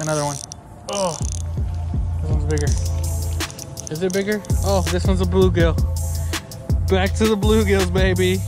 Another one. Oh, this one's bigger. Is it bigger? Oh, this one's a bluegill. Back to the bluegills, baby.